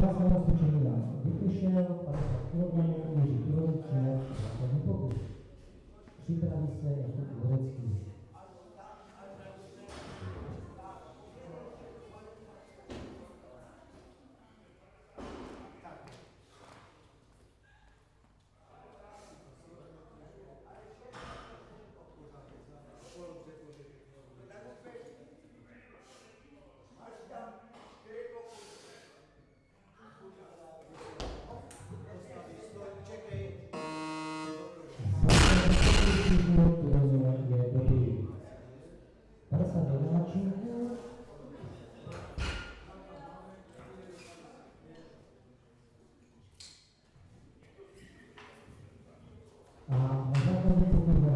Hlasovalo se Čeměna Vytyšel, 50 kg, Jiří Ivovič, Jiří Pokut. Připraví se Jakub Urecký. 啊我刚才没说那个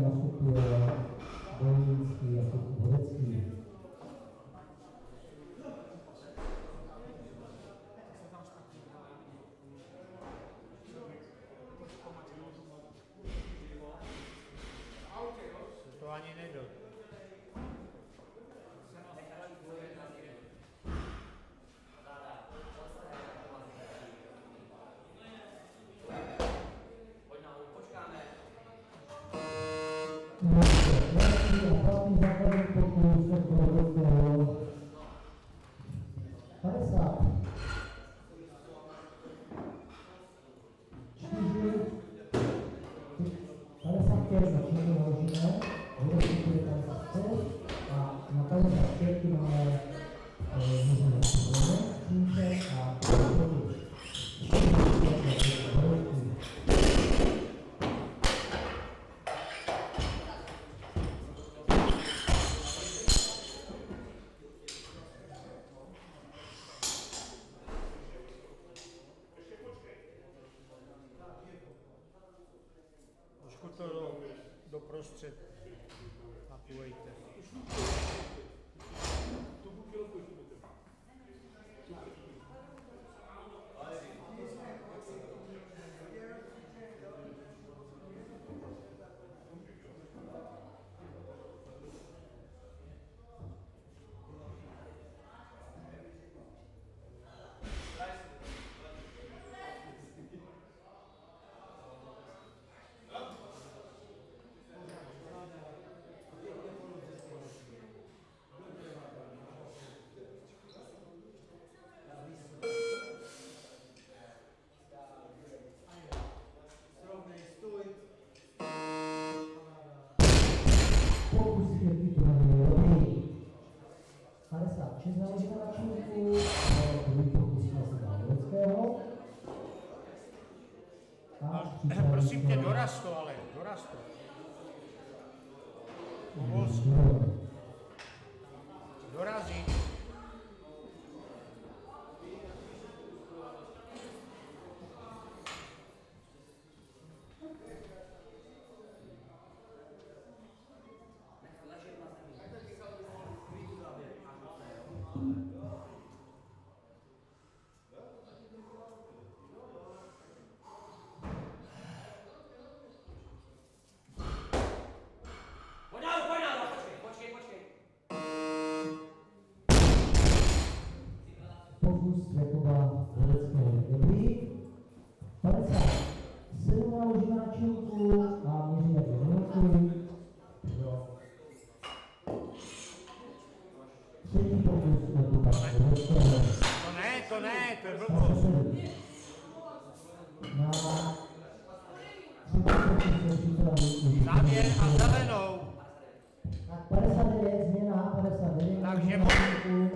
affected our na presadením. Takže.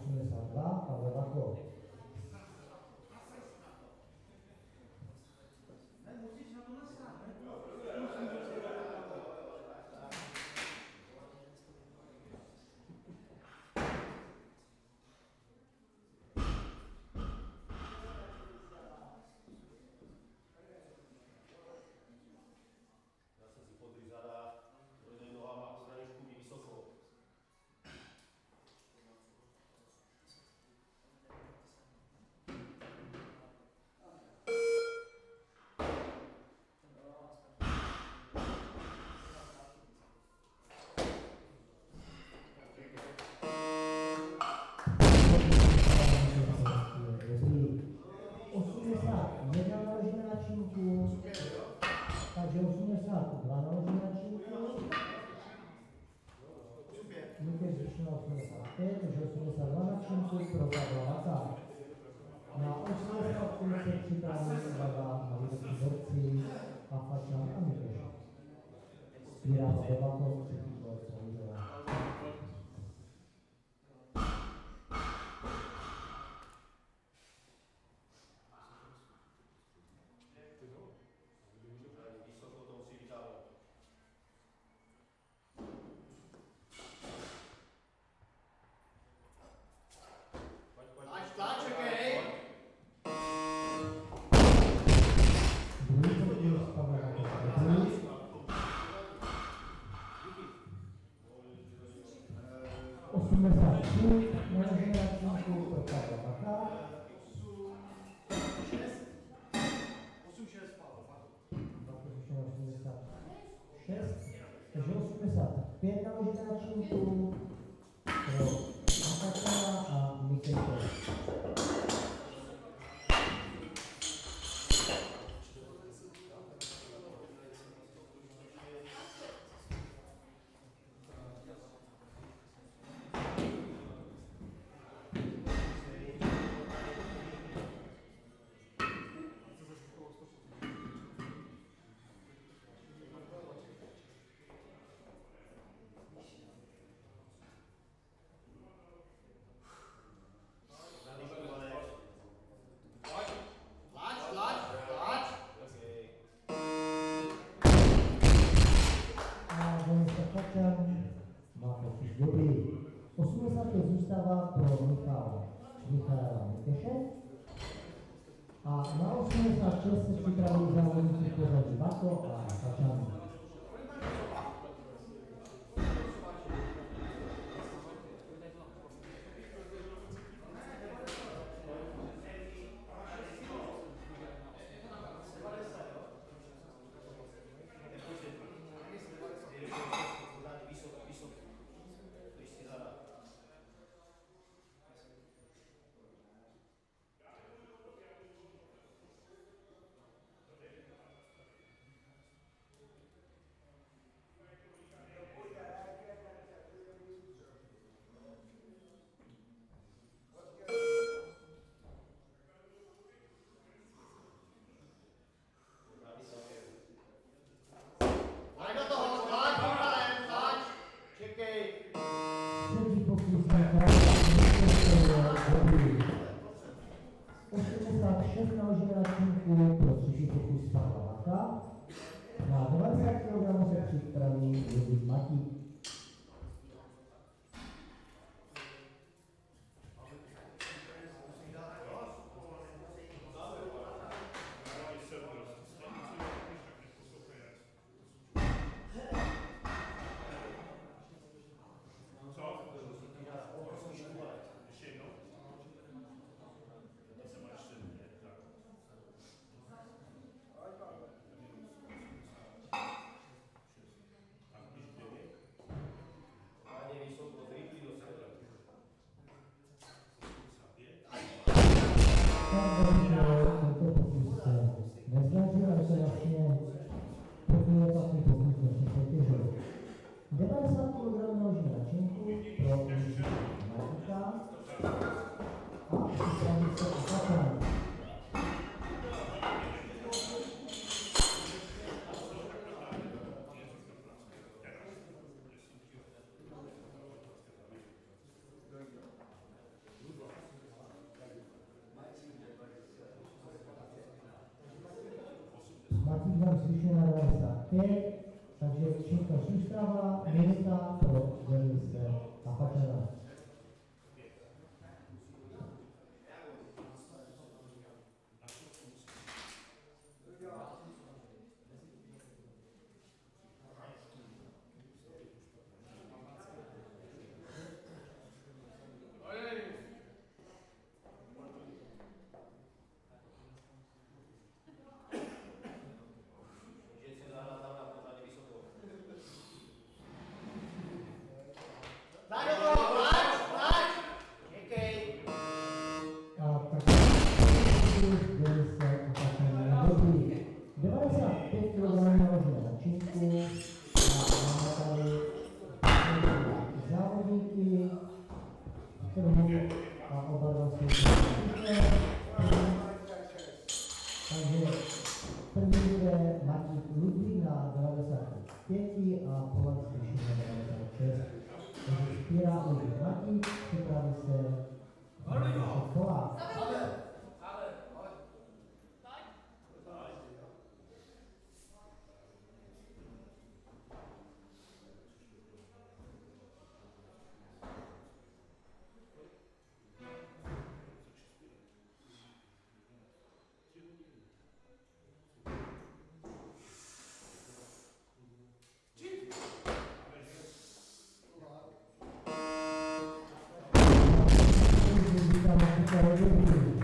consumes abajo. Thank you.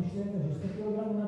Krishna, Krishna, que eu já não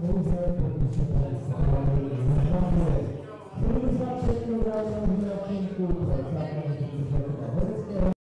Thank you.